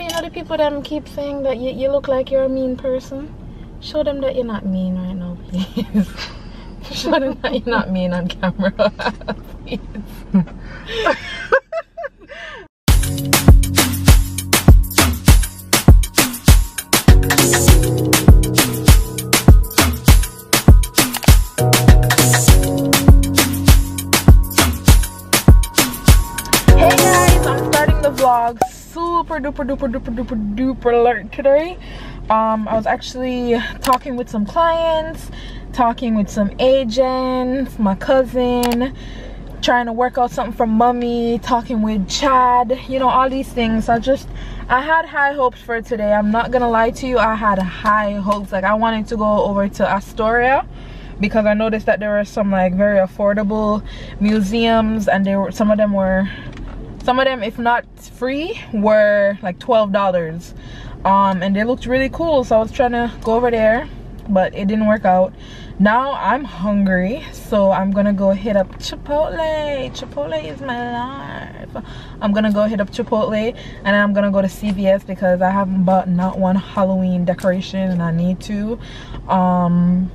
You know the people them keep saying that you, you look like you're a mean person? Show them that you're not mean right now, please. Show them that you're not mean on camera, please. super duper duper duper duper duper alert today. Um, I was actually talking with some clients, talking with some agents, my cousin, trying to work out something from mommy, talking with Chad, you know, all these things. I just, I had high hopes for today. I'm not gonna lie to you, I had high hopes. Like, I wanted to go over to Astoria because I noticed that there were some like very affordable museums and there were some of them were some of them if not free were like $12 um and they looked really cool so I was trying to go over there but it didn't work out. Now I'm hungry so I'm gonna go hit up Chipotle. Chipotle is my life. I'm gonna go hit up Chipotle and I'm gonna go to CVS because I haven't bought not one Halloween decoration and I need to. Um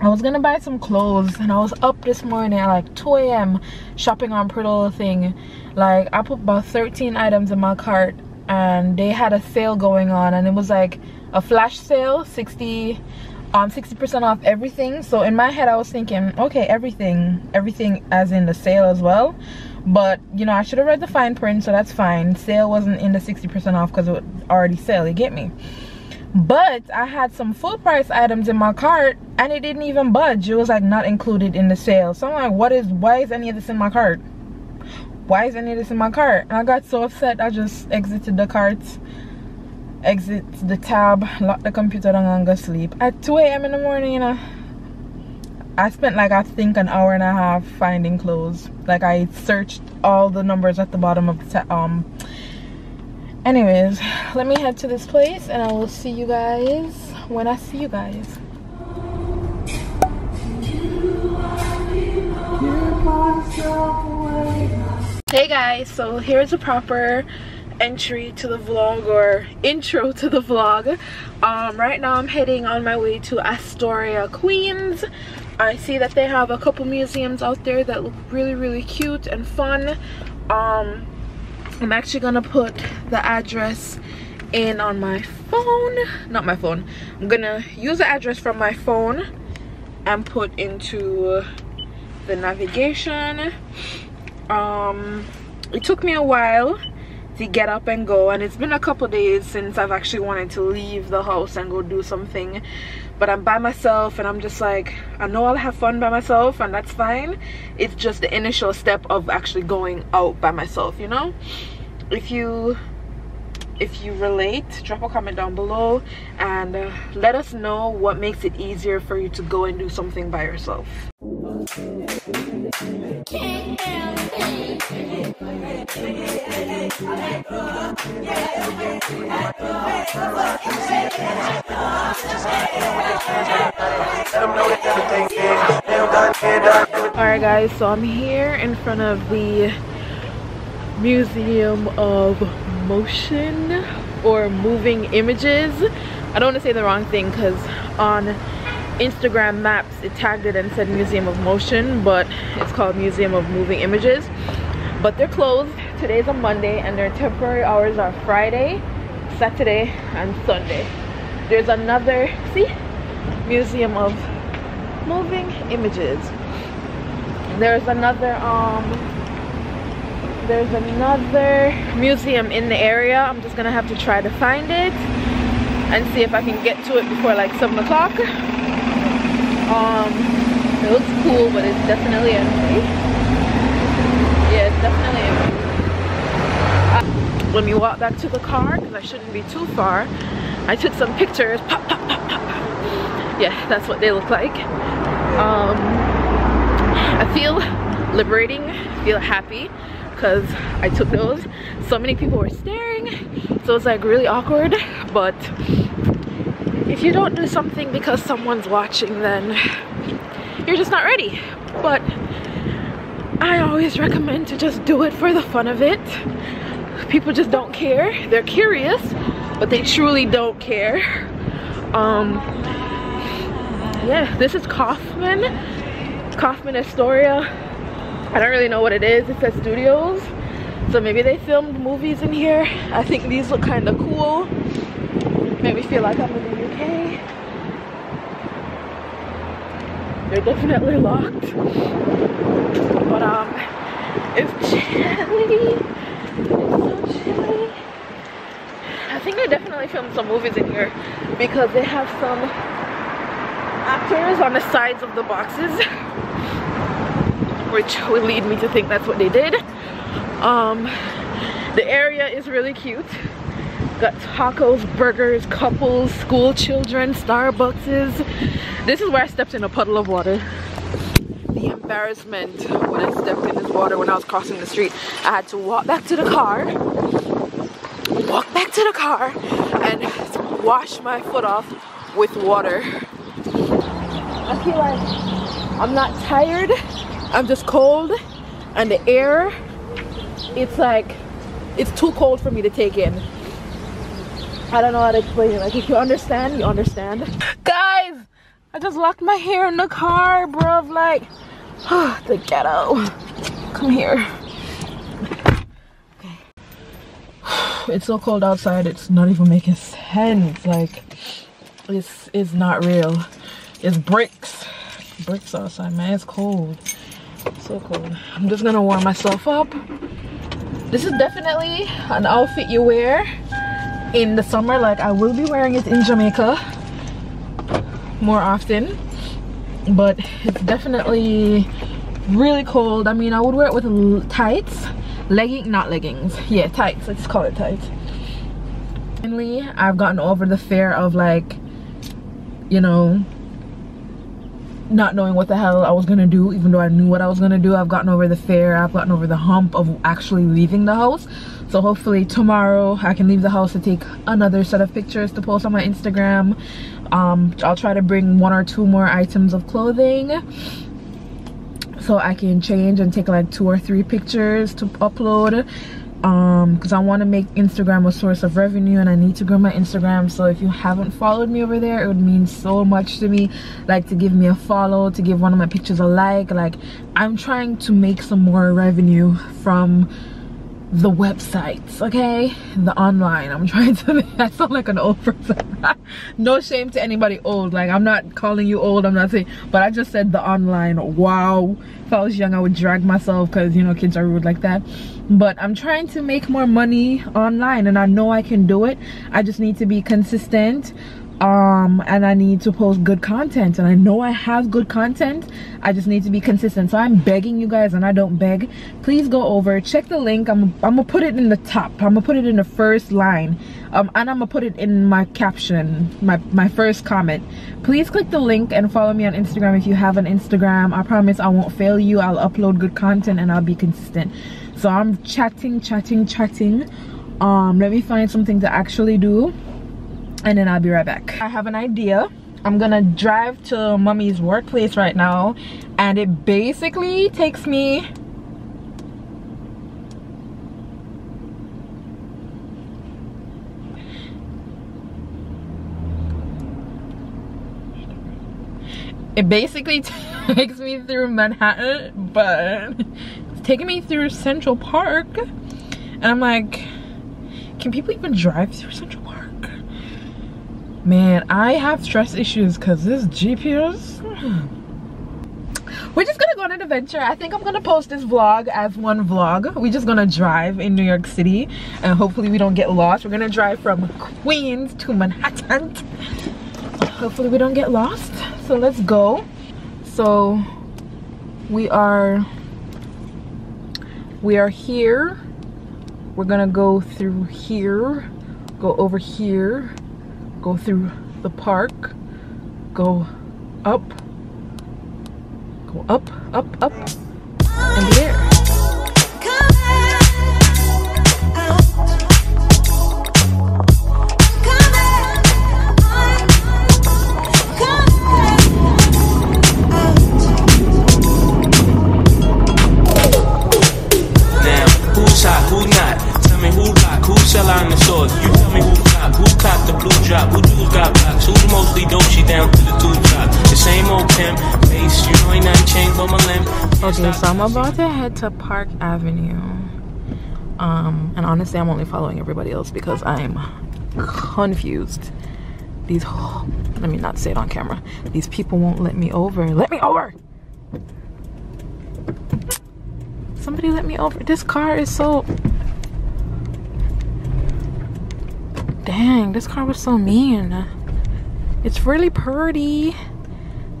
I was gonna buy some clothes and I was up this morning at like 2 a.m. shopping on Pretty Little Thing. Like I put about 13 items in my cart and they had a sale going on and it was like a flash sale 60 um 60 percent off everything so in my head i was thinking okay everything everything as in the sale as well but you know i should have read the fine print so that's fine sale wasn't in the 60 percent off because it already sale you get me but i had some full price items in my cart and it didn't even budge. It was like not included in the sale. So i'm like what is why is any of this in my cart? Why is any of this in my cart? And i got so upset. I just exited the cart exit the tab lock the computer down and go sleep. At 2 a.m in the morning you know i spent like i think an hour and a half finding clothes. Like i searched all the numbers at the bottom of the um anyways let me head to this place and i will see you guys when i see you guys. Hey guys so here's a proper entry to the vlog or intro to the vlog. Um right now i'm heading on my way to astoria queens. I see that they have a couple museums out there that look really really cute and fun. Um i'm actually gonna put the address in on my phone. Not my phone. I'm gonna use the address from my phone and put into the navigation. Um it took me a while to get up and go and it's been a couple days since I've actually wanted to leave the house and go do something but I'm by myself and I'm just like I know I'll have fun by myself and that's fine. It's just the initial step of actually going out by myself you know? If you if you relate drop a comment down below and uh, let us know what makes it easier for you to go and do something by yourself Alright guys, so I'm here in front of the Museum of Motion or Moving Images. I don't want to say the wrong thing because on Instagram maps it tagged it and said Museum of Motion but it's called Museum of Moving Images. But they're closed. Today's a Monday and their temporary hours are Friday, Saturday and Sunday. There's another, see, Museum of Moving Images. There's another um there's another museum in the area i'm just gonna have to try to find it and see if i can get to it before like seven o'clock um it looks cool but it's definitely empty yeah it's definitely empty uh, let me walk back to the car because i shouldn't be too far i took some pictures pop, pop, pop, pop. yeah that's what they look like um i feel liberating feel happy because I took those. So many people were staring, so it's like really awkward. But if you don't do something because someone's watching, then you're just not ready. But I always recommend to just do it for the fun of it. people just don't care. They're curious but they truly don't care. Um yeah this is kaufman. Kaufman astoria. I don't really know what it is. It says studios. So maybe they filmed movies in here. I think these look kind of cool make me feel like i'm in the uk they're definitely locked. But um it's chilly. It's so chilly. I think they definitely filmed some movies in here because they have some actors on the sides of the boxes which would lead me to think that's what they did. Um the area is really cute got tacos burgers couples school children starbuckses. This is where i stepped in a puddle of water. The embarrassment when i stepped in this water when i was crossing the street. I had to walk back to the car walk back to the car and wash my foot off with water. I feel like i'm not tired. I'm just cold and the air it's like it's too cold for me to take in I don't know how to explain it. Like if you understand, you understand. Guys, I just locked my hair in the car, bruv. Like, the ghetto. Come here. Okay. It's so cold outside. It's not even making sense. Like, it's it's not real. It's bricks. Bricks outside, man. It's cold. So cold. I'm just gonna warm myself up. This is definitely an outfit you wear in the summer like I will be wearing it in Jamaica more often but it's definitely really cold. I mean I would wear it with tights legging not leggings. Yeah tights. Let's call it tights. Finally I've gotten over the fear of like you know not knowing what the hell I was gonna do even though I knew what I was gonna do. I've gotten over the fear. I've gotten over the hump of actually leaving the house so hopefully tomorrow I can leave the house to take another set of pictures to post on my Instagram. Um, I'll try to bring one or two more items of clothing so I can change and take like two or three pictures to upload. Um because i want to make instagram a source of revenue and i need to grow my instagram. So if you haven't followed me over there it would mean so much to me like to give me a follow to give one of my pictures a like. Like i'm trying to make some more revenue from the websites okay? The online. I'm trying to i sound like an old person. No shame to anybody old. Like i'm not calling you old. I'm not saying but i just said the online. Wow. If i was young i would drag myself because you know kids are rude like that. But i'm trying to make more money online and i know i can do it. I just need to be consistent um and i need to post good content. And i know i have good content. I just need to be consistent. So i'm begging you guys and i don't beg. Please go over check the link. I'm, I'm gonna put it in the top. I'm gonna put it in the first line. Um and i'm gonna put it in my caption my my first comment. Please click the link and follow me on instagram if you have an instagram. I promise i won't fail you. I'll upload good content and i'll be consistent. So i'm chatting chatting chatting. Um let me find something to actually do and then I'll be right back. I have an idea. I'm gonna drive to mommy's workplace right now and it basically takes me it basically takes me through Manhattan but it's taking me through Central Park and I'm like can people even drive through Central Park? Man i have stress issues because this gps we're just gonna go on an adventure. I think i'm gonna post this vlog as one vlog. We're just gonna drive in new york city and hopefully we don't get lost. We're gonna drive from queens to manhattan. Hopefully we don't get lost. So let's go. So we are we are here. We're gonna go through here go over here go through the park, go up, go up, up, up, and. Who's mostly? She down to the. The same old Kim. Face, you know ain't nothing changed but my limb. Okay, so I'm about to head to Park Avenue. Um, and honestly, I'm only following everybody else because I'm confused. These, oh, let me not say it on camera. These people won't let me over. Let me over! Somebody let me over. This car is so Dang, this car was so mean. It's really pretty.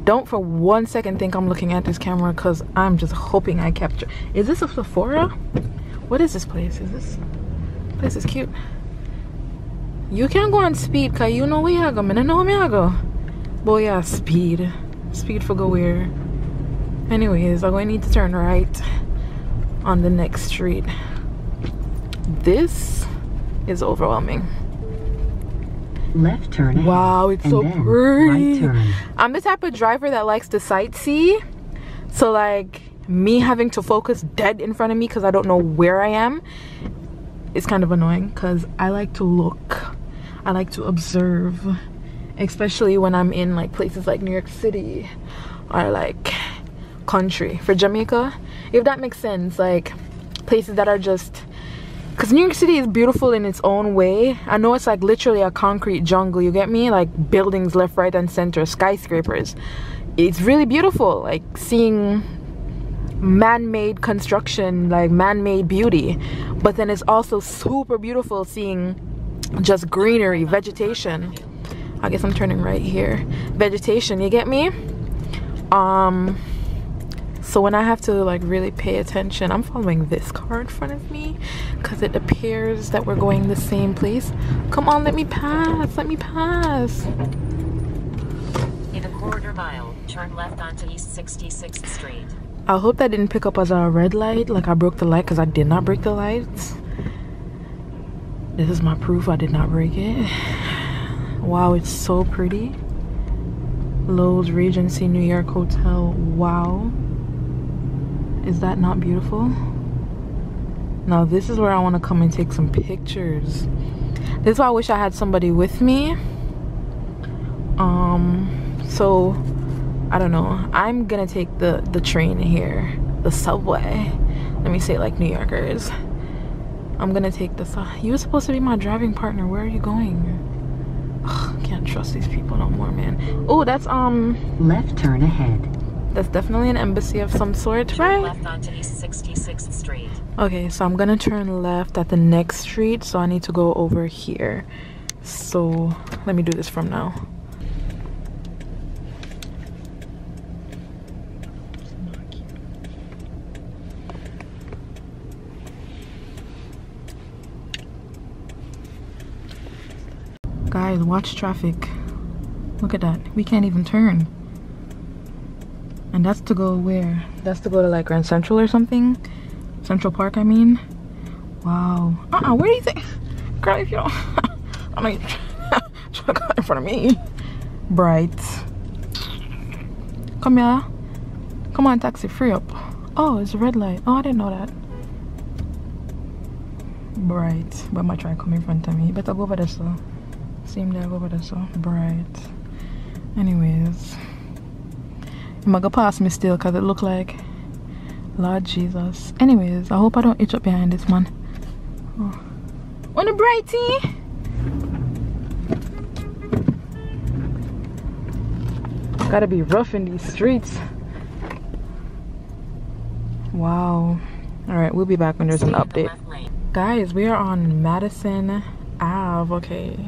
Don't for one second think I'm looking at this camera because I'm just hoping I capture. Is this a Sephora? What is this place? Is this place is cute? You can't go on speed cause you know where I go. I know where I go. Boy, yeah, speed. Speed for go where. Anyways, I'm going to need to turn right on the next street. This is overwhelming left turn. Wow, it's so pretty. Right I'm the type of driver that likes to sightsee. So like me having to focus dead in front of me because I don't know where I am is kind of annoying because I like to look. I like to observe. Especially when I'm in like places like New York City or like country. For Jamaica, if that makes sense, like places that are just because New York City is beautiful in its own way. I know it's like literally a concrete jungle, you get me? Like buildings left, right, and center, skyscrapers. It's really beautiful, like seeing man-made construction, like man-made beauty. But then it's also super beautiful seeing just greenery, vegetation. I guess I'm turning right here. Vegetation, you get me? Um so when I have to like really pay attention, I'm following this car in front of me because it appears that we're going the same place. Come on, let me pass, let me pass. In a quarter mile, turn left onto East 66th Street. I hope that didn't pick up as a red light, like I broke the light because I did not break the lights. This is my proof I did not break it. Wow, it's so pretty. Loews Regency New York Hotel. Wow. Is that not beautiful? Now this is where I want to come and take some pictures. This is why I wish I had somebody with me. Um, so I don't know. I'm gonna take the the train here, the subway. Let me say like New Yorkers. I'm gonna take this. You were supposed to be my driving partner. Where are you going? Ugh, can't trust these people no more, man. Oh, that's um. Left turn ahead. That's definitely an embassy of some sort, right? Left onto East 66th Street. Okay, so I'm gonna turn left at the next street, so I need to go over here. So let me do this from now. Guys, watch traffic. Look at that. We can't even turn. And that's to go where? That's to go to like Grand Central or something? Central Park, I mean. Wow. Uh-uh, where do you think? Girl, if you don't... I mean, try to go in front of me. Bright. Come here. Come on, taxi, free up. Oh, it's a red light. Oh, I didn't know that. Bright. But I try to come in front of me. Better go over there, so. Same there, go over there, so. Bright. Anyways. Gonna go past me still because it look like Lord Jesus. Anyways, I hope I don't itch up behind this man. Oh. On a brighty. Gotta be rough in these streets. Wow. Alright, we'll be back when there's an update. Guys, we are on Madison Ave. Okay.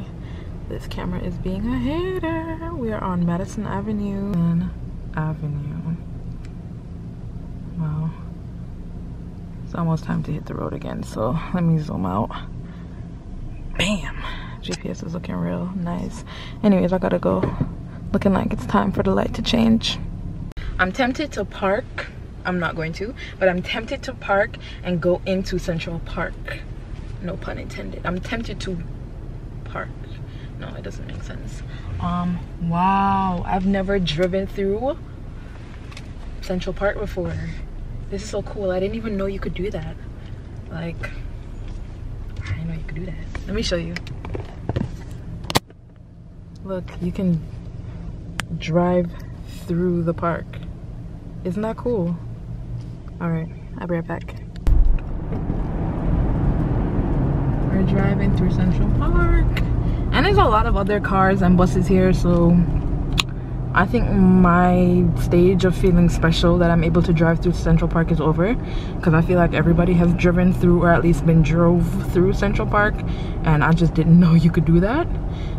This camera is being a hater. We are on Madison Avenue. Avenue. Wow. It's almost time to hit the road again, so let me zoom out. Bam! GPS is looking real nice. Anyways, I gotta go. Looking like it's time for the light to change. I'm tempted to park. I'm not going to, but I'm tempted to park and go into Central Park. No pun intended. I'm tempted to park. No, it doesn't make sense um wow i've never driven through central park before this is so cool i didn't even know you could do that like i didn't know you could do that let me show you Look, you can drive through the park. Isn't that cool? All right, I'll be right back. We're driving through Central Park. And there's a lot of other cars and buses here, so I think my stage of feeling special that I'm able to drive through Central Park is over because I feel like everybody has driven through or at least been drove through Central Park and I just didn't know you could do that.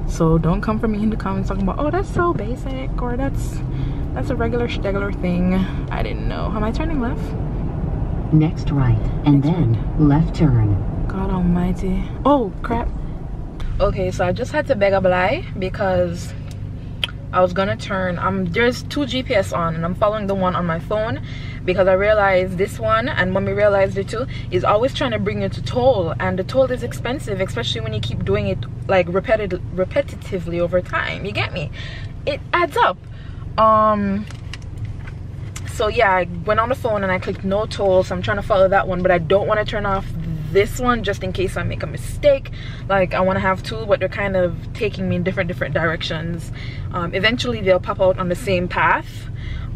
So don't come for me in the comments talking about, oh, that's so basic or that's that's a regular stegular thing. I didn't know. Am I turning left? Next right, and then left turn. God almighty. Oh, crap. Okay, so I just had to beg a lie because I was gonna turn um there's two GPS on and I'm following the one on my phone because I realized this one and we realized it too is always trying to bring you to toll and the toll is expensive especially when you keep doing it like repeated repetitively over time you get me? It adds up. Um so yeah I went on the phone and I clicked no toll so I'm trying to follow that one but I don't want to turn off this one just in case I make a mistake. Like I want to have two but they're kind of taking me in different different directions. Um, eventually they'll pop out on the same path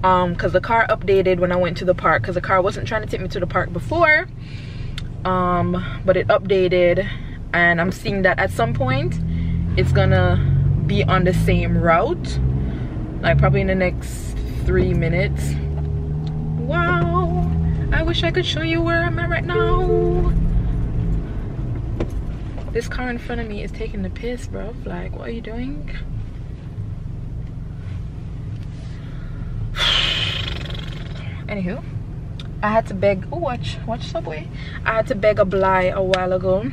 um because the car updated when I went to the park because the car wasn't trying to take me to the park before. Um but it updated and I'm seeing that at some point it's gonna be on the same route. Like probably in the next three minutes. Wow. I wish I could show you where I'm at right now this car in front of me is taking the piss, bro. Like, what are you doing? Anywho, I had to beg. Oh, watch, watch Subway. I had to beg a bly a while ago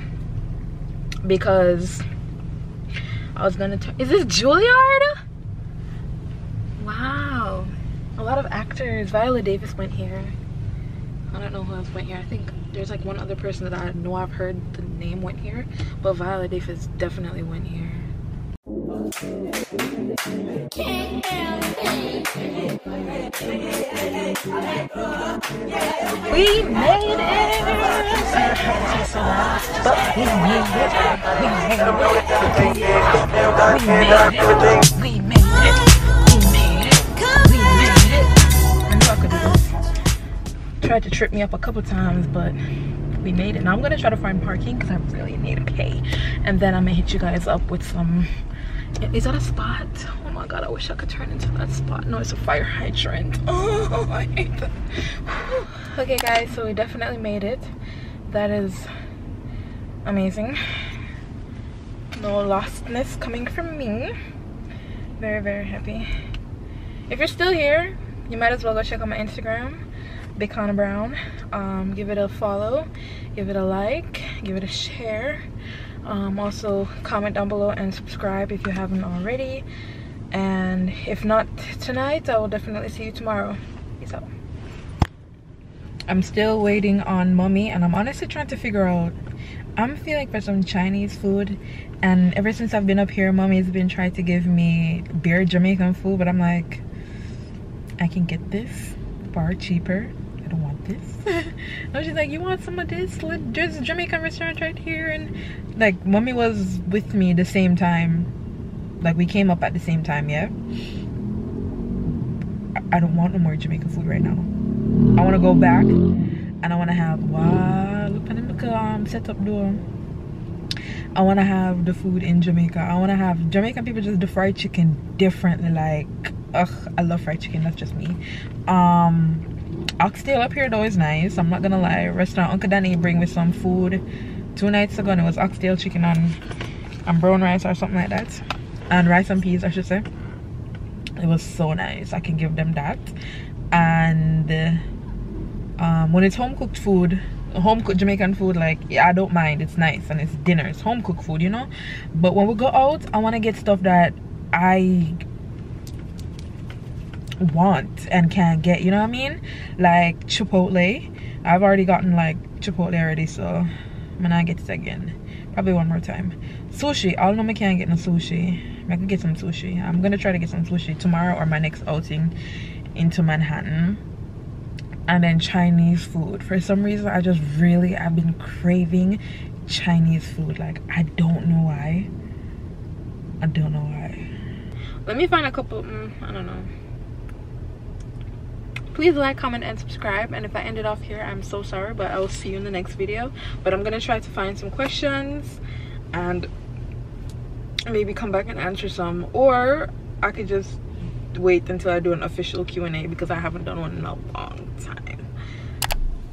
because I was gonna. Is this Juilliard? Wow, a lot of actors. Viola Davis went here. I don't know who else went here. I think there's like one other person that I know I've heard the name went here, but Viola Davis definitely went here. We made it! But we made it! We made it! We made it! We made it! Tried to trip me up a couple times but we made it. Now i'm gonna try to find parking because i really need to pay. And then i'm gonna hit you guys up with some is that a spot? Oh my god i wish i could turn into that spot. No it's a fire hydrant. Oh i hate that. Okay guys so we definitely made it. That is amazing. No lostness coming from me. Very very happy. If you're still here you might as well go check out my instagram Big Brown. Um, give it a follow, give it a like, give it a share. Um, also comment down below and subscribe if you haven't already. And if not tonight, I will definitely see you tomorrow. Peace out. I'm still waiting on mommy and I'm honestly trying to figure out I'm feeling for some Chinese food and ever since I've been up here mommy's been trying to give me beer Jamaican food but I'm like I can get this far cheaper this. I was like, you want some of this? There's a Jamaican restaurant right here. And like, mommy was with me the same time. Like, we came up at the same time, yeah? I don't want no more Jamaican food right now. I want to go back and I want to have, wow, look at him um, set up door. I want to have the food in Jamaica. I want to have Jamaican people just the fried chicken differently. Like, ugh, I love fried chicken. That's just me. Um, oxtail up here though is nice. I'm not gonna lie. Restaurant uncle danny bring me some food. Two nights ago and it was oxtail chicken and, and brown rice or something like that. And rice and peas i should say. It was so nice. I can give them that. And um, when it's home cooked food home cooked jamaican food like yeah, i don't mind. It's nice and it's dinner. It's home cooked food you know? But when we go out i want to get stuff that i want and can't get you know what i mean? Like chipotle. I've already gotten like chipotle already so when i'm gonna get it again probably one more time. Sushi. I don't know i can't get no sushi. I can get some sushi. I'm gonna try to get some sushi tomorrow or my next outing into manhattan. And then chinese food. For some reason i just really i've been craving chinese food. Like i don't know why. I don't know why. Let me find a couple mm, i don't know please like comment and subscribe. And if i ended off here i'm so sorry but i will see you in the next video. But i'm gonna try to find some questions and maybe come back and answer some. Or i could just wait until i do an official q&a because i haven't done one in a long time.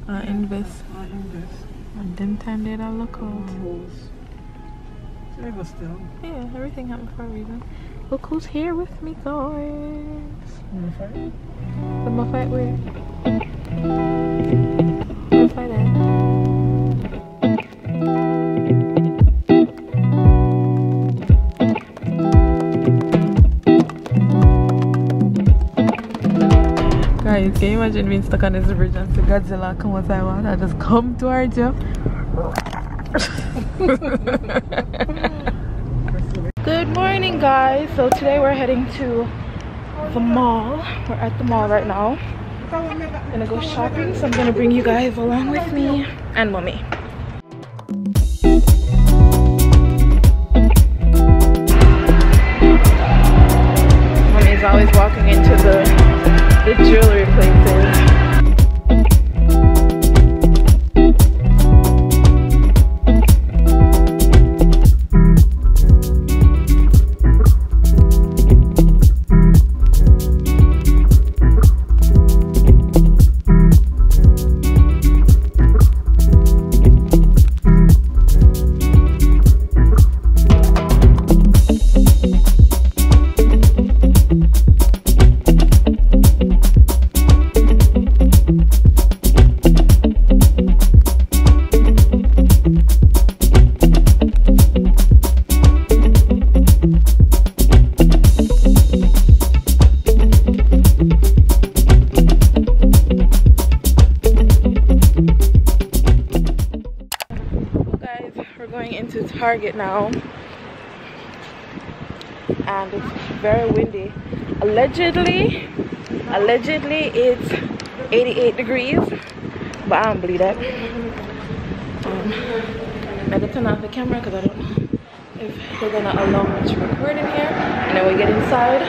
Uh invest. I invest. and them time did i look out Never still. yeah everything happened for a reason look who's here with me guys Wanna fight? the buffet where Guys, can you imagine being stuck on this bridge and see Godzilla come what I want? I just come towards you. Good morning, guys. So today we're heading to the mall. We're at the mall right now. Gonna go shopping, so I'm gonna bring you guys along with me and mommy. Now. And it's very windy. Allegedly allegedly it's 88 degrees but i don't believe that. Um i'm gonna turn off the camera because i don't know if they're gonna allow me to record in here. And then we get inside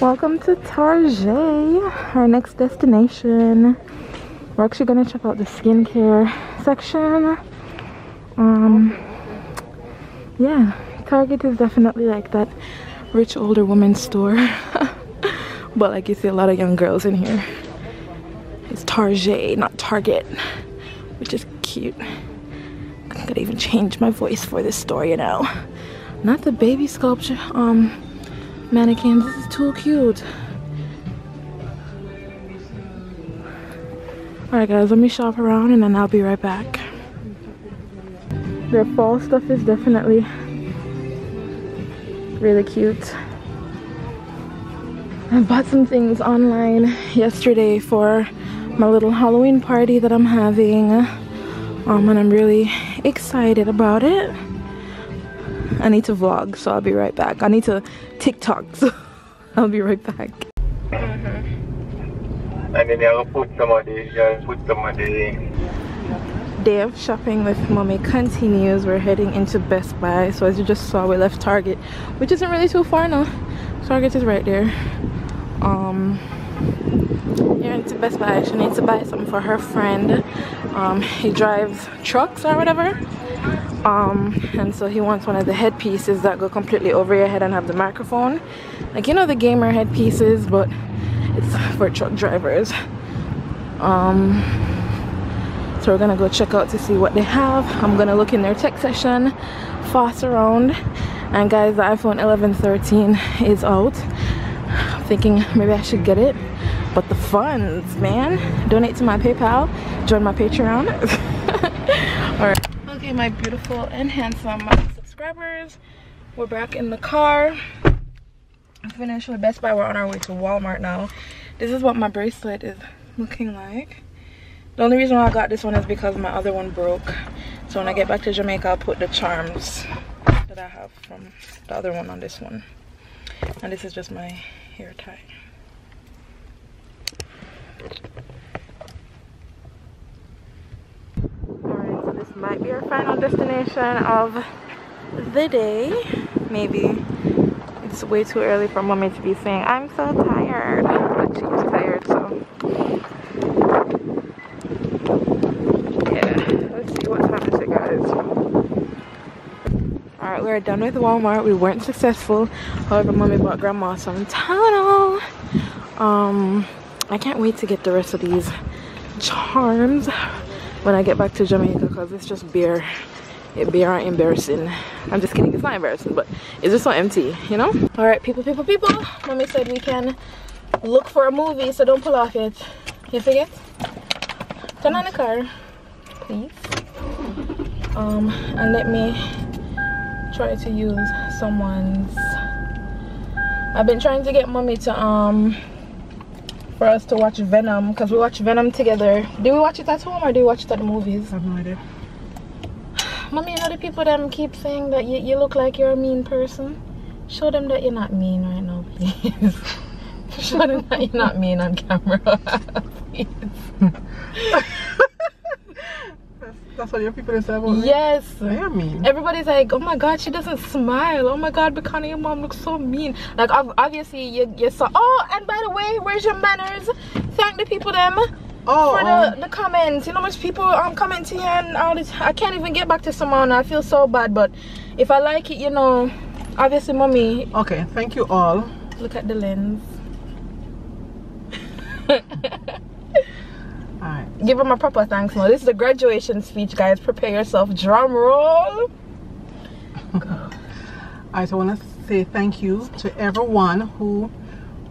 welcome to target our next destination. We're actually gonna check out the skincare section. Um yeah target is definitely like that rich older woman store. But like you see a lot of young girls in here. It's target not target which is cute. I could even change my voice for this store you know. Not the baby sculpture um mannequins. This is too cute Alright guys, let me shop around and then I'll be right back. Their fall stuff is definitely really cute. I bought some things online yesterday for my little Halloween party that I'm having. Um, and I'm really excited about it. I need to vlog, so I'll be right back. I need to TikTok, so I'll be right back. And then you put put some of the, day of shopping with mommy continues. We're heading into best buy. So as you just saw we left target which isn't really too far now target is right there. Um here into best buy. She needs to buy something for her friend. Um he drives trucks or whatever. Um and so he wants one of the headpieces that go completely over your head and have the microphone. Like you know the gamer headpieces but for truck drivers. Um so we're gonna go check out to see what they have. I'm gonna look in their tech session fast around. And guys the iphone 11 13 is out. I'm thinking maybe i should get it. But the funds man. Donate to my paypal. Join my patreon. All right okay my beautiful and handsome subscribers. We're back in the car finished with best buy we're on our way to walmart now this is what my bracelet is looking like the only reason why I got this one is because my other one broke. So when I get back to Jamaica, I'll put the charms that I have from the other one on this one. And this is just my hair tie. Alright, so this might be our final destination of the day. Maybe it's way too early for mommy to be saying, I'm so tired. But she's tired, so. Yeah, let's see what time is it, guys. Alright, we're done with Walmart. We weren't successful. However, mommy bought grandma some Tylenol. Um, I can't wait to get the rest of these charms when I get back to Jamaica because it's just beer. It beer aren't embarrassing. I'm just kidding, it's not embarrassing, but it's just so empty, you know? Alright, people, people, people. Mommy said we can look for a movie, so don't pull off yet. You forget? Turn on the car, please. Um, and let me try to use someone's I've been trying to get mommy to um for us to watch Venom because we watch Venom together. Do we watch it at home or do we watch it at the movies? I have no idea. Mommy, you know the people them keep saying that you, you look like you're a mean person? Show them that you're not mean right now, please. Show them that you're not mean on camera. please. That's, that's what your people say about me. Yes. I am mean. Everybody's like, oh my god, she doesn't smile. Oh my god, Bicana, your mom looks so mean. Like, obviously, you, you saw. Oh, and by the way, where's your manners? Thank the people, them. Oh, for um, the, the comments. You know, much people um comment here and all this. I can't even get back to someone. I feel so bad, but if I like it, you know, obviously, mommy, okay, thank you all. look at the lens. Alright. Give him a proper thanks, Mo. This is the graduation speech, guys. Prepare yourself. Drum roll. I just want to say thank you to everyone who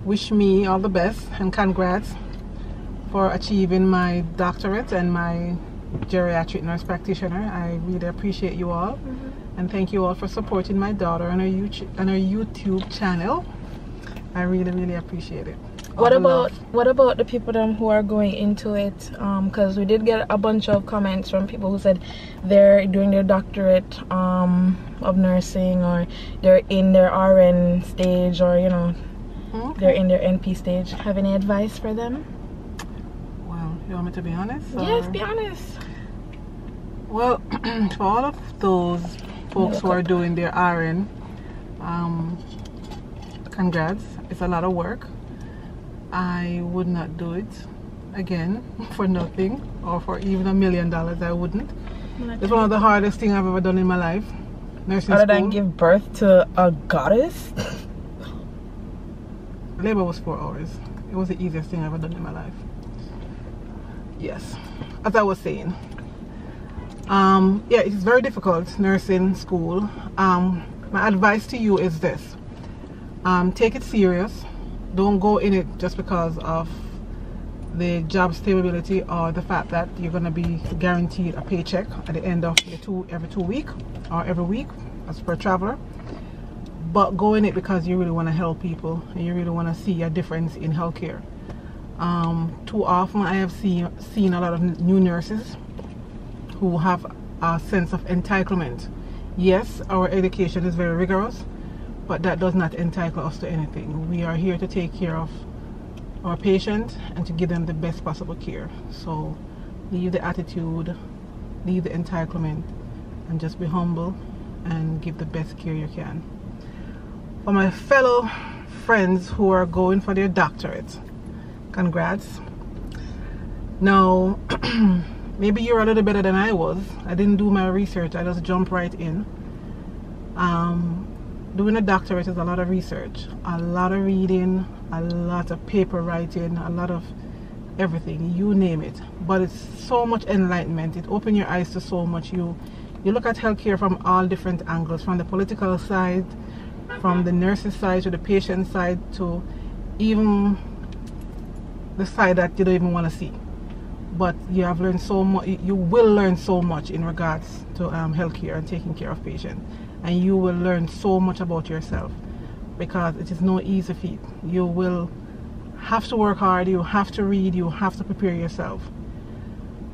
wished me all the best and congrats for achieving my doctorate and my geriatric nurse practitioner. I really appreciate you all. And thank you all for supporting my daughter on her YouTube, on her YouTube channel. I really, really appreciate it. All What about love. what about the people them who are going into it? Um, because we did get a bunch of comments from people who said they're doing their doctorate um of nursing or they're in their RN stage or you know Okay. they're in their NP stage. Have any advice for them? Well, you want me to be honest? Yes, or- be honest. Well, for all of those folks who are doing their RN, um, congrats. It's a lot of work. I would not do it again for nothing or for even a million dollars. I wouldn't. It's one of the hardest things I've ever done in my life. Nursing Other school. than give birth to a goddess. Labor was four hours. It was the easiest thing I've ever done in my life. Yes, as I was saying. Um, yeah, it's very difficult nursing school. Um, my advice to you is this: um, take it serious. Don't go in it just because of the job stability or the fact that you're going to be guaranteed a paycheck at the end of two every two week or every week as per traveler but go in it because you really want to help people and you really want to see a difference in healthcare. Um, too often, I have seen seen a lot of new nurses who have a sense of entitlement. Yes, our education is very rigorous, but that does not entitle us to anything. We are here to take care of our patient and to give them the best possible care. So, leave the attitude, leave the entitlement, and just be humble and give the best care you can for my fellow friends who are going for their doctorate. Congrats. Now, maybe you're a little better than I was. I didn't do my research, I just jumped right in. Um, doing a doctorate is a lot of research, a lot of reading, a lot of paper writing, a lot of everything, you name it. But it's so much enlightenment. It opens your eyes to so much. You you look at healthcare from all different angles, from the political side, from the nurse's side to the patient side to even the side that you don't even want to see. But you have learned so much. You will learn so much in regards to um, healthcare and taking care of patients, and you will learn so much about yourself because it is no easy feat. You will have to work hard. You have to read. You have to prepare yourself.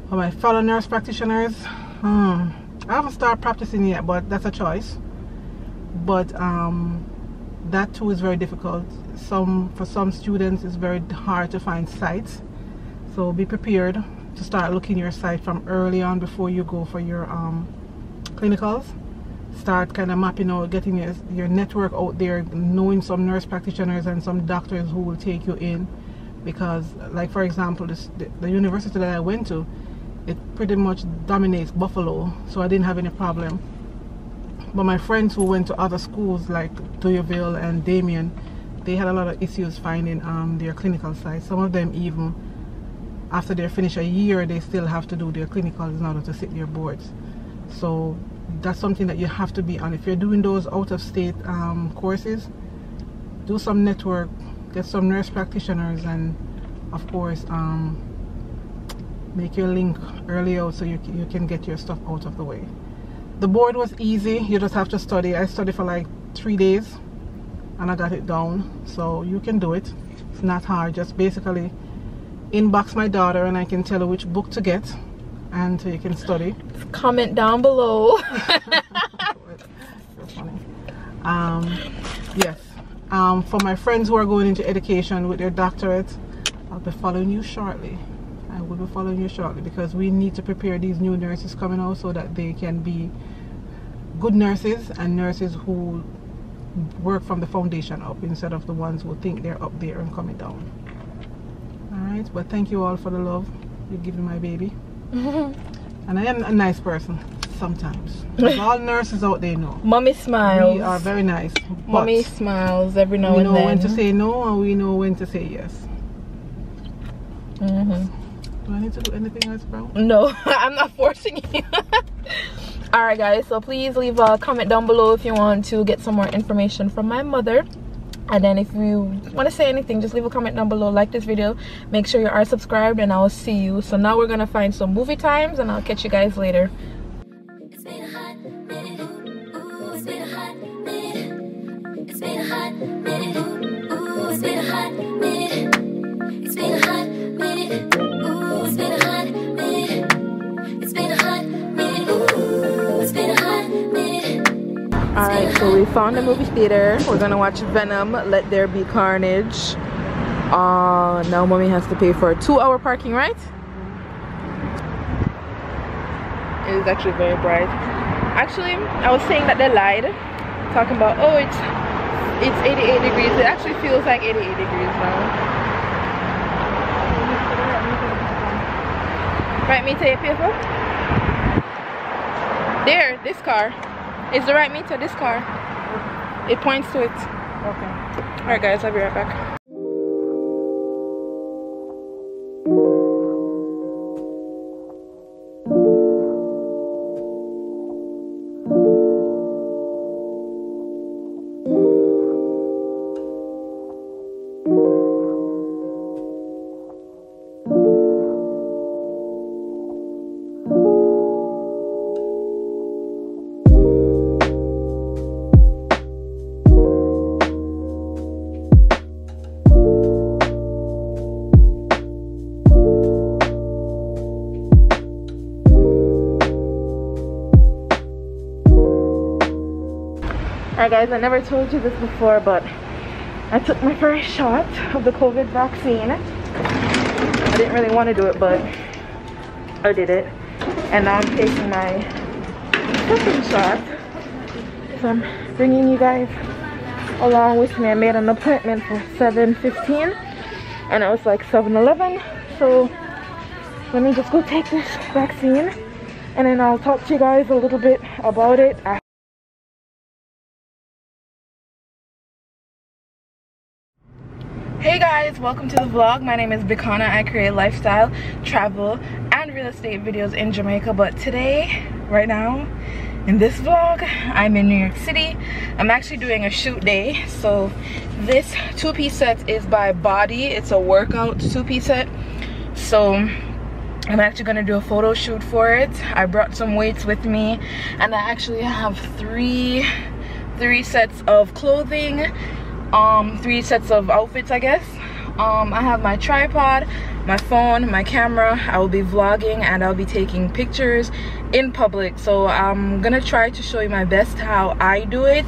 For my fellow nurse practitioners, hmm, I haven't started practicing yet, but that's a choice but um, that too is very difficult. Some for some students it's very hard to find sites, so be prepared to start looking your site from early on before you go for your um, clinicals, start kind of mapping out, getting your, your network out there, knowing some nurse practitioners and some doctors who will take you in. Because, like for example, this, the, the university that I went to, it pretty much dominates Buffalo, so I didn't have any problem. But my friends who went to other schools like D'Youville and Daemen, they had a lot of issues finding um, their clinical sites. Some of them even, after they finish a year, they still have to do their clinicals in order to sit their boards. So that's something that you have to be on. If you're doing those out of state um, courses, do some network, get some nurse practitioners, and of course, um, make your link early out so you, you can get your stuff out of the way. The board was easy, you just have to study. I studied for like three days and I got it down. So you can do it. It's not hard, just basically inbox my daughter and I can tell her which book to get and so you can study. Comment down below. um, yes. Um, for my friends who are going into education with their doctorate, I'll be following you shortly. I will be following you shortly because we need to prepare these new nurses coming out so that they can be good nurses and nurses who work from the foundation up instead of the ones who think they're up there and coming down. Alright, but thank you all for the love you give me my baby. and I am a nice person sometimes. all nurses out there know. Mommy smiles. We are very nice. Mommy smiles every now and then. We know when to say no and we know when to say yes. Mm -hmm. Do I need to do anything else, bro? No, I'm not forcing you. Alright guys, so please leave a comment down below if you want to get some more information from my mother. And then if you want to say anything just leave a comment down below like this video make sure you are subscribed and i will see you. So now we're gonna find some movie times and i'll catch you guys later. It's been a hot minute. Ooh, it's been a so we found a movie theater. We're gonna watch Venom, Let There Be Carnage. Uh, now mommy has to pay for a two hour parking, right? It is actually very bright. Actually, I was saying that they lied. Talking about, oh, it's it's 88 degrees. It actually feels like 88 degrees now. Right you pay for? There, this car. Is the right meter this car? It points to it. Okay. Alright guys, I'll be right back. Guys, I never told you this before, but I took my first shot of the COVID vaccine. I didn't really want to do it, but I did it. And now I'm taking my second shot. So I'm bringing you guys along with me. I made an appointment for 7.15 and it was like 7.11. So let me just go take this vaccine and then I'll talk to you guys a little bit about it. Hey guys, welcome to the vlog. My name is Bicana. I create lifestyle, travel, and real estate videos in Jamaica. But today, right now, in this vlog, I'm in New York City. I'm actually doing a shoot day. So this two-piece set is by Body. It's a workout two-piece set. So I'm actually gonna do a photo shoot for it. I brought some weights with me and I actually have three three sets of clothing um three sets of outfits i guess. Um i have my tripod my phone my camera. I will be vlogging and i'll be taking pictures in public. So i'm gonna try to show you my best how i do it.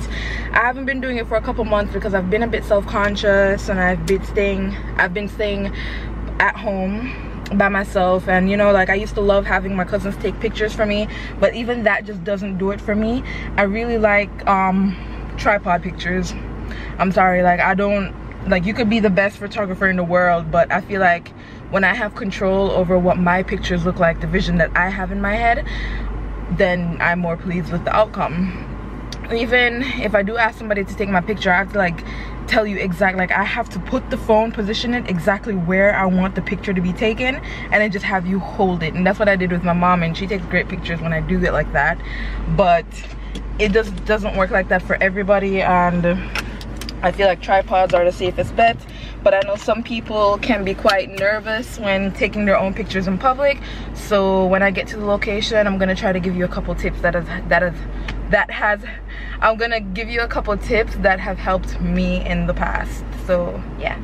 I haven't been doing it for a couple months because i've been a bit self-conscious and i've been staying i've been staying at home by myself. And you know like i used to love having my cousins take pictures for me but even that just doesn't do it for me. I really like um tripod pictures i'm sorry like i don't like you could be the best photographer in the world but i feel like when i have control over what my pictures look like the vision that i have in my head then i'm more pleased with the outcome. Even if i do ask somebody to take my picture i have to like tell you exactly like i have to put the phone position it exactly where i want the picture to be taken and then just have you hold it. And that's what i did with my mom and she takes great pictures when i do it like that. But it just doesn't work like that for everybody and I feel like tripods are the safest bet but I know some people can be quite nervous when taking their own pictures in public. So when I get to the location I'm gonna try to give you a couple tips that is that is that has I'm gonna give you a couple tips that have helped me in the past. So yeah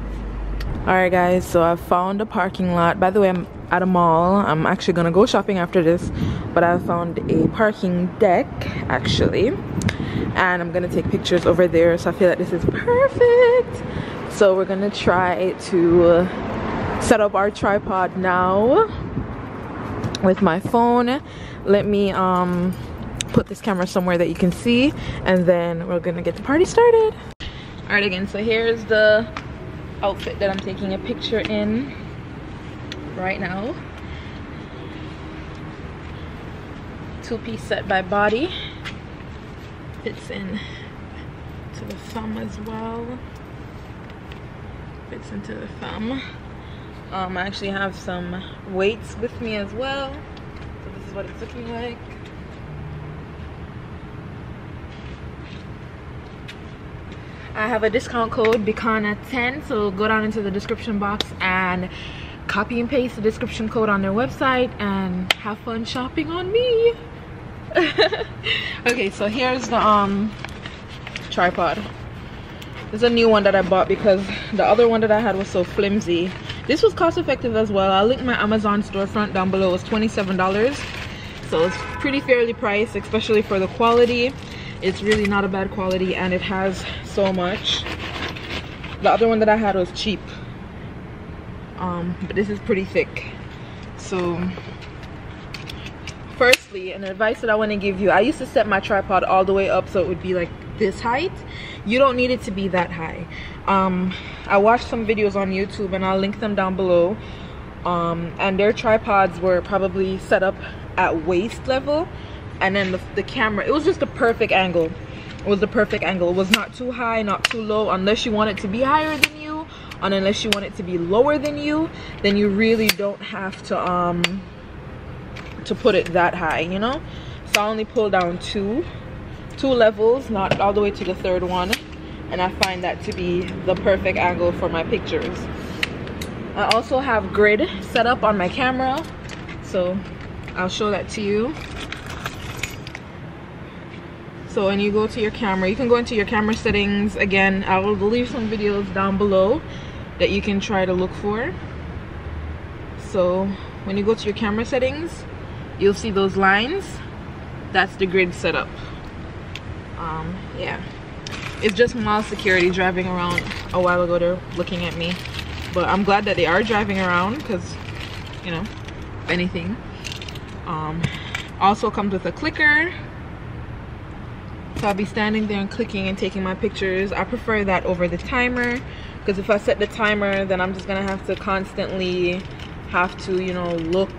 all right guys so i found a parking lot. By the way i'm at a mall. I'm actually gonna go shopping after this but i found a parking deck actually. And i'm gonna take pictures over there so i feel like this is perfect. So we're gonna try to set up our tripod now with my phone. Let me um put this camera somewhere that you can see and then we're gonna get the party started. All right again so here's the outfit that I'm taking a picture in right now. Two-piece set by Body. Fits in to the thumb as well. Fits into the thumb. Um, I actually have some weights with me as well. So this is what it's looking like. I have a discount code Bicana10 so go down into the description box and copy and paste the description code on their website and have fun shopping on me. Okay so here's the um tripod. This is a new one that I bought because the other one that I had was so flimsy. This was cost effective as well. I'll link my Amazon storefront down below. It was $27 so it's pretty fairly priced especially for the quality it's really not a bad quality and it has so much. The other one that i had was cheap um but this is pretty thick. So firstly an advice that i want to give you i used to set my tripod all the way up so it would be like this height. You don't need it to be that high. Um i watched some videos on youtube and i'll link them down below. Um and their tripods were probably set up at waist level and then the, the camera it was just a perfect angle. It was the perfect angle. It was not too high not too low. Unless you want it to be higher than you and unless you want it to be lower than you then you really don't have to um to put it that high you know? So i only pull down two two levels not all the way to the third one and i find that to be the perfect angle for my pictures. I also have grid set up on my camera so i'll show that to you so when you go to your camera you can go into your camera settings again. I will leave some videos down below that you can try to look for. So when you go to your camera settings you'll see those lines. That's the grid setup. Um yeah. It's just mall security driving around. A while ago they're looking at me. But i'm glad that they are driving around because you know anything. Um also comes with a clicker so I'll be standing there and clicking and taking my pictures. I prefer that over the timer because if I set the timer, then I'm just gonna have to constantly have to, you know, look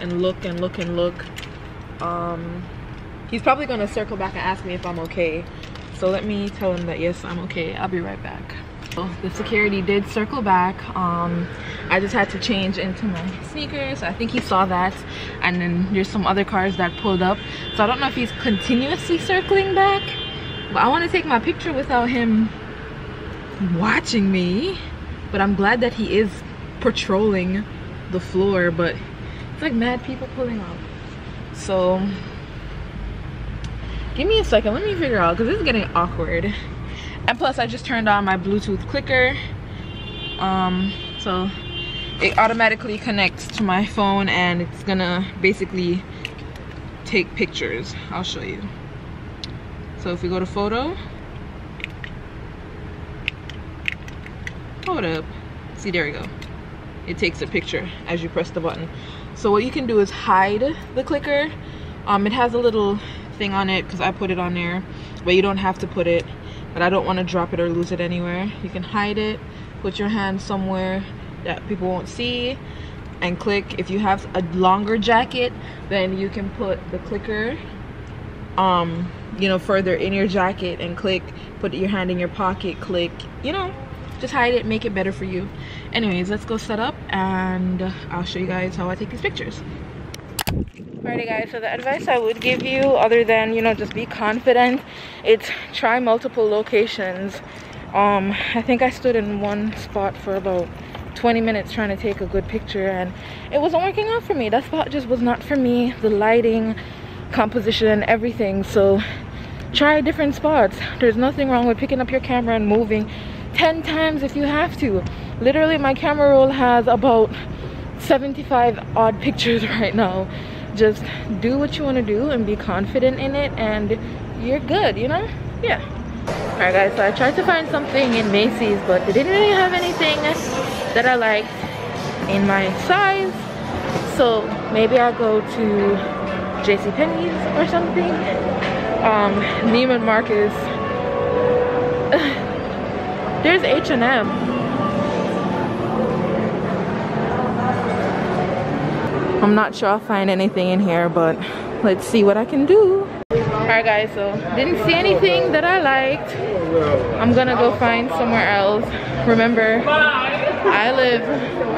and look and look and look. Um, he's probably gonna circle back and ask me if I'm okay. So let me tell him that yes, I'm okay. I'll be right back. So the security did circle back. Um, I just had to change into my sneakers. I think he saw that. And then there's some other cars that pulled up. So I don't know if he's continuously circling back. But I want to take my picture without him watching me. But I'm glad that he is patrolling the floor. But it's like mad people pulling up. So give me a second. Let me figure out because this is getting awkward. And plus I just turned on my Bluetooth clicker. Um, so it automatically connects to my phone and it's gonna basically take pictures. I'll show you. So if we go to photo hold up. See there we go. It takes a picture as you press the button. So what you can do is hide the clicker. Um it has a little thing on it because i put it on there but you don't have to put it but i don't want to drop it or lose it anywhere. You can hide it put your hand somewhere that people won't see and click. If you have a longer jacket then you can put the clicker um you know further in your jacket and click put your hand in your pocket click you know just hide it make it better for you. Anyways let's go set up and i'll show you guys how i take these pictures Alrighty guys, so the advice I would give you other than, you know, just be confident, it's try multiple locations. Um, I think I stood in one spot for about 20 minutes trying to take a good picture and it wasn't working out for me. That spot just was not for me. The lighting, composition, everything. So try different spots. There's nothing wrong with picking up your camera and moving 10 times if you have to. Literally my camera roll has about 75 odd pictures right now just do what you want to do and be confident in it and you're good you know? Yeah. All right guys so i tried to find something in macy's but they didn't really have anything that i liked in my size. So maybe i'll go to jc penney's or something. Um neiman marcus. There's h&m I'm not sure I'll find anything in here, but let's see what I can do. Alright guys, so didn't see anything that I liked. I'm gonna go find somewhere else. Remember, I live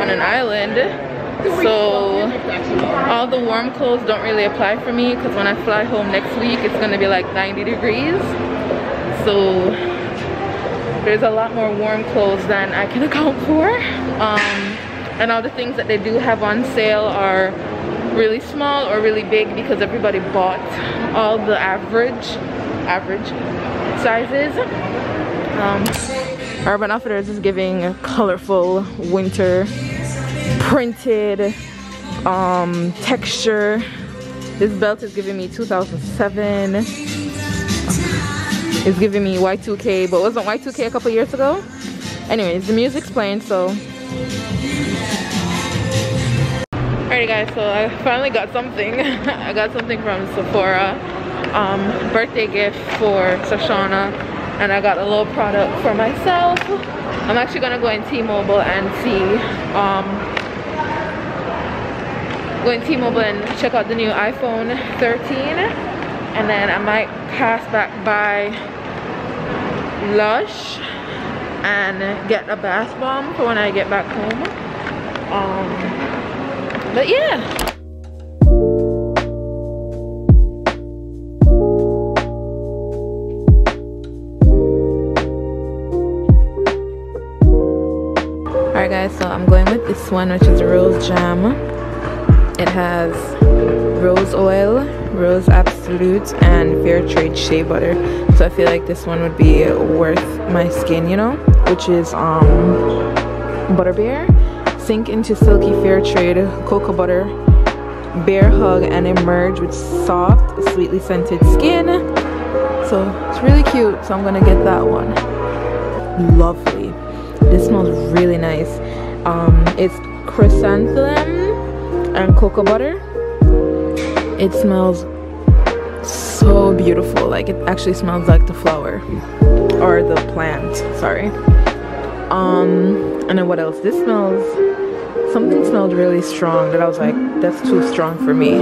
on an island, so all the warm clothes don't really apply for me because when I fly home next week, it's gonna be like 90 degrees. So there's a lot more warm clothes than I can account for. Um, and all the things that they do have on sale are really small or really big because everybody bought all the average average sizes. Um, urban outfitters is giving a colorful winter printed um, texture. This belt is giving me 2007 it's giving me y2k but wasn't y2k a couple years ago. Anyways the music's playing so Alrighty guys, so I finally got something. I got something from Sephora. Um, birthday gift for Sashana. And I got a little product for myself. I'm actually gonna go in T-Mobile and see um, go in T-Mobile and check out the new iPhone 13 and then I might pass back by Lush and get a bath bomb for when I get back home um, but yeah. Alright guys, so I'm going with this one which is Rose Jam. It has rose oil, rose absolute, and fair trade shea butter. So I feel like this one would be worth my skin, you know? Which is um Butterbeer sink into silky fair trade cocoa butter bear hug and emerge with soft sweetly scented skin. So it's really cute so i'm gonna get that one. Lovely. This smells really nice. Um, it's chrysanthemum and cocoa butter. It smells so beautiful. Like it actually smells like the flower. Or the plant sorry. Um and then what else? This smells something smelled really strong that I was like, that's too strong for me.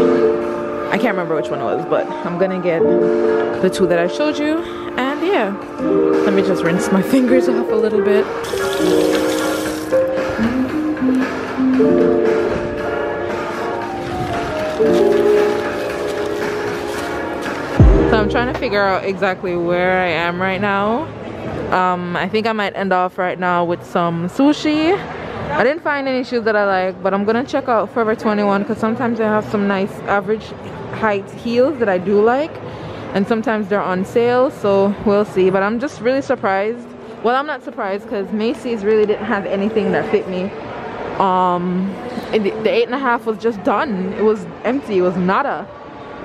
I can't remember which one it was, but I'm gonna get the two that I showed you. And yeah, let me just rinse my fingers off a little bit. So I'm trying to figure out exactly where I am right now. Um, I think I might end off right now with some sushi I didn't find any shoes that I like, but I'm gonna check out Forever 21 because sometimes they have some nice average height heels that I do like. And sometimes they're on sale, so we'll see. But I'm just really surprised. Well, I'm not surprised because Macy's really didn't have anything that fit me. Um, the, eight and a half was just done. It was empty, it was nada.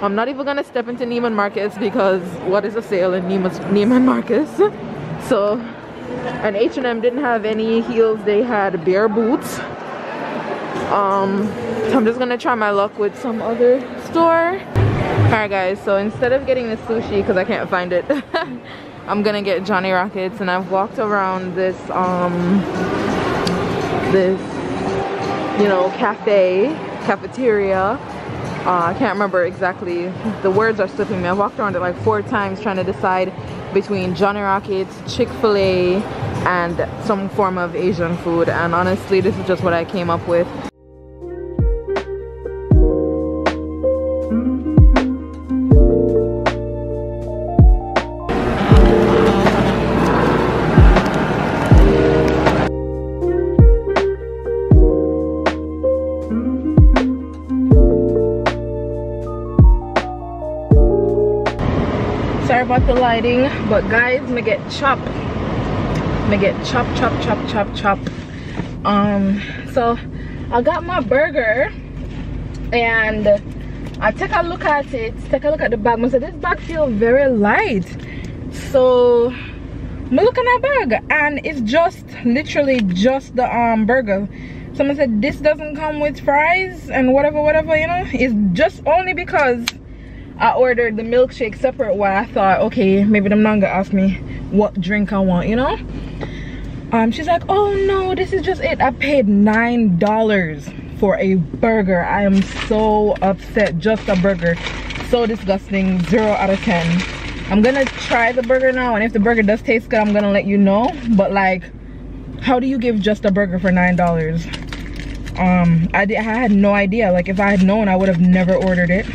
I'm not even gonna step into Neiman Marcus because what is a sale in Neiman Marcus? So and H&M didn't have any heels they had bare boots Um, so I'm just gonna try my luck with some other store. Alright guys, so instead of getting the sushi, because I can't find it, I'm gonna get Johnny Rockets and I've walked around this, um, this, you know, cafe, cafeteria. Uh, I can't remember exactly, the words are slipping me. I've walked around it like four times trying to decide between Johnny Rockets, Chick-fil-A, and some form of Asian food. And honestly, this is just what I came up with. But guys me get chop. Me get chop chop chop chop chop. Um so i got my burger and i take a look at it take a look at the bag. I said this bag feels very light. So me look at bag and it's just literally just the um burger. Someone said this doesn't come with fries and whatever whatever you know? It's just only because I ordered the milkshake separate while I thought okay maybe them not gonna ask me what drink I want you know? Um she's like oh no this is just it. I paid nine dollars for a burger. I am so upset. Just a burger. So disgusting. Zero out of ten. I'm gonna try the burger now and if the burger does taste good I'm gonna let you know. But like how do you give just a burger for nine dollars? Um I, I had no idea. Like if I had known I would have never ordered it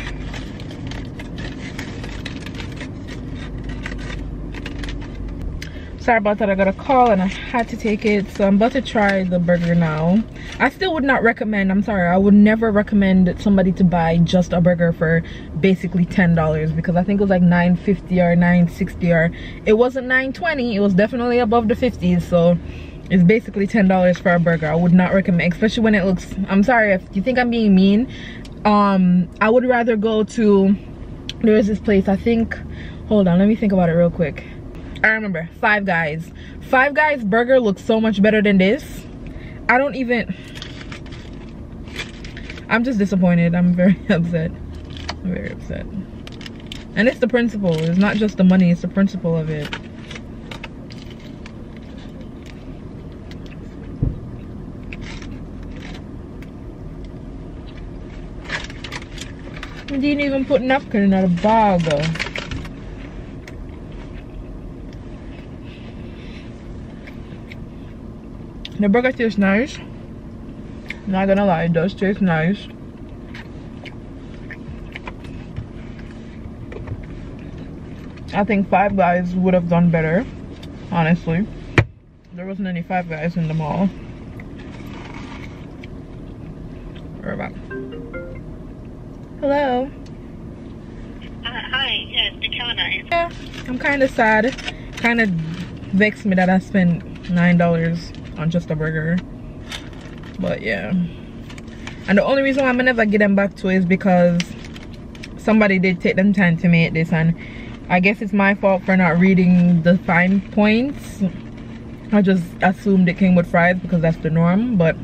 sorry about that. I got a call and i had to take it so i'm about to try the burger now. I still would not recommend i'm sorry i would never recommend somebody to buy just a burger for basically ten dollars because i think it was like 950 or 960 or it wasn't 920 it was definitely above the 50s so it's basically ten dollars for a burger. I would not recommend especially when it looks i'm sorry if you think i'm being mean um i would rather go to there's this place i think hold on let me think about it real quick I remember Five Guys. Five Guys burger looks so much better than this. I don't even. I'm just disappointed. I'm very upset. I'm very upset. And it's the principle. It's not just the money. It's the principle of it. Didn't even put napkin in a bag. The burger tastes nice. Not gonna lie, it does taste nice. I think Five Guys would have done better, honestly. There wasn't any Five Guys in the mall. We're back. Hello. Uh, hi, yes. Yeah, I'm kind of sad. Kind of vexed me that I spent nine dollars on just a burger. But yeah. And the only reason why I'm never get them back to is because somebody did take them time to make this and I guess it's my fault for not reading the fine points. I just assumed it came with fries because that's the norm, but